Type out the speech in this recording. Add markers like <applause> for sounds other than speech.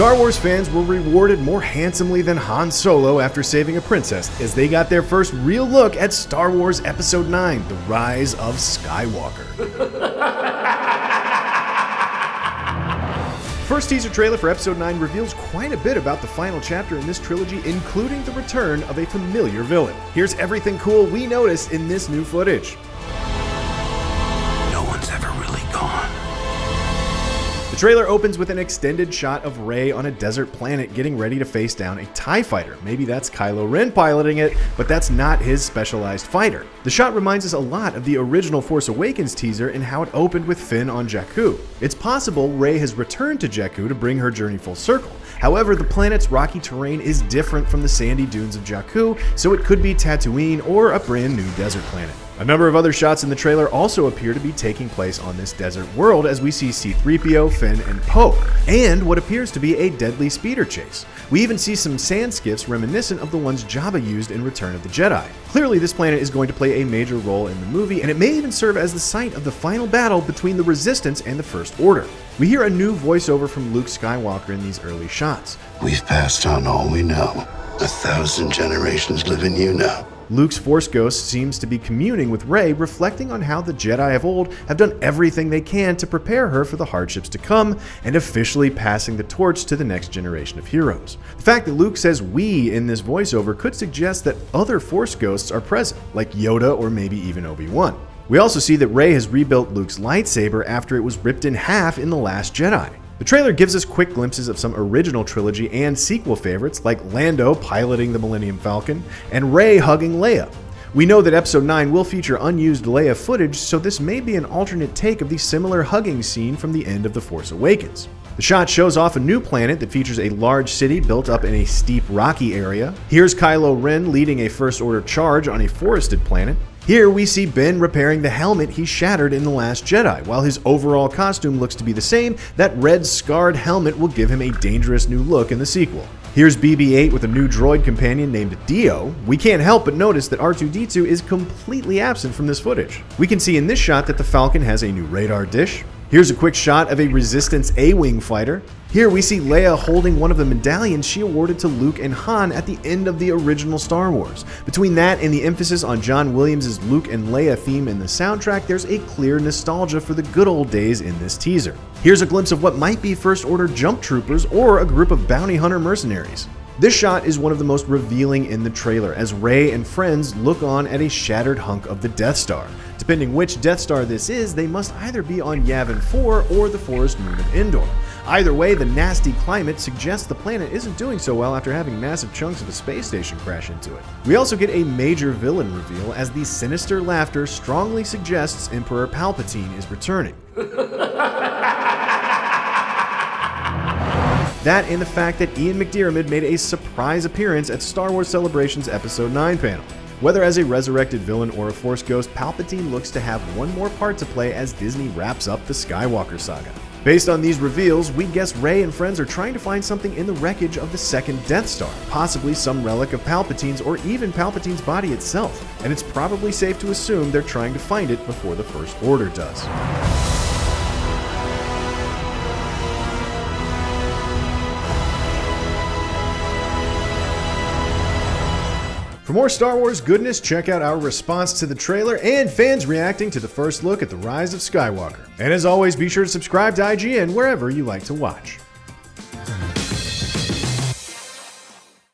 Star Wars fans were rewarded more handsomely than Han Solo after saving a princess as they got their first real look at Star Wars Episode 9 The Rise of Skywalker. <laughs> First teaser trailer for Episode 9 reveals quite a bit about the final chapter in this trilogy, including the return of a familiar villain. Here's everything cool we noticed in this new footage. Trailer opens with an extended shot of Rey on a desert planet getting ready to face down a TIE fighter. Maybe that's Kylo Ren piloting it, but that's not his specialized fighter. The shot reminds us a lot of the original Force Awakens teaser and how it opened with Finn on Jakku. It's possible Rey has returned to Jakku to bring her journey full circle. However, the planet's rocky terrain is different from the sandy dunes of Jakku, so it could be Tatooine or a brand new desert planet. A number of other shots in the trailer also appear to be taking place on this desert world as we see C-3PO, Finn, and Poe, and what appears to be a deadly speeder chase. We even see some sand skiffs reminiscent of the ones Jabba used in Return of the Jedi. Clearly, this planet is going to play a major role in the movie, and it may even serve as the site of the final battle between the Resistance and the First Order. We hear a new voiceover from Luke Skywalker in these early shots. We've passed on all we know. A thousand generations live in you now. Luke's Force Ghost seems to be communing with Rey, reflecting on how the Jedi of old have done everything they can to prepare her for the hardships to come, and officially passing the torch to the next generation of heroes. The fact that Luke says we in this voiceover could suggest that other Force Ghosts are present, like Yoda or maybe even Obi-Wan. We also see that Rey has rebuilt Luke's lightsaber after it was ripped in half in The Last Jedi. The trailer gives us quick glimpses of some original trilogy and sequel favorites like Lando piloting the Millennium Falcon and Rey hugging Leia. We know that Episode 9 will feature unused Leia footage, so this may be an alternate take of the similar hugging scene from the end of The Force Awakens. The shot shows off a new planet that features a large city built up in a steep rocky area. Here's Kylo Ren leading a First Order charge on a forested planet. Here we see Ben repairing the helmet he shattered in The Last Jedi. While his overall costume looks to be the same, that red scarred helmet will give him a dangerous new look in the sequel. Here's BB 8 with a new droid companion named D-O. We can't help but notice that R2D2 is completely absent from this footage. We can see in this shot that the Falcon has a new radar dish. Here's a quick shot of a Resistance A-Wing fighter. Here we see Leia holding one of the medallions she awarded to Luke and Han at the end of the original Star Wars. Between that and the emphasis on John Williams' Luke and Leia theme in the soundtrack, there's a clear nostalgia for the good old days in this teaser. Here's a glimpse of what might be First Order jump troopers or a group of bounty hunter mercenaries. This shot is one of the most revealing in the trailer as Rey and friends look on at a shattered hunk of the Death Star. Depending which Death Star this is, they must either be on Yavin 4 or the forest moon of Endor. Either way, the nasty climate suggests the planet isn't doing so well after having massive chunks of the space station crash into it. We also get a major villain reveal as the sinister laughter strongly suggests Emperor Palpatine is returning. <laughs> That and the fact that Ian McDiarmid made a surprise appearance at Star Wars Celebration's Episode 9 panel. Whether as a resurrected villain or a Force ghost, Palpatine looks to have one more part to play as Disney wraps up the Skywalker saga. Based on these reveals, we guess Rey and friends are trying to find something in the wreckage of the second Death Star, possibly some relic of Palpatine's or even Palpatine's body itself, and it's probably safe to assume they're trying to find it before the First Order does. For more Star Wars goodness, check out our response to the trailer and fans reacting to the first look at the rise of Skywalker. And as always, be sure to subscribe to IGN wherever you like to watch.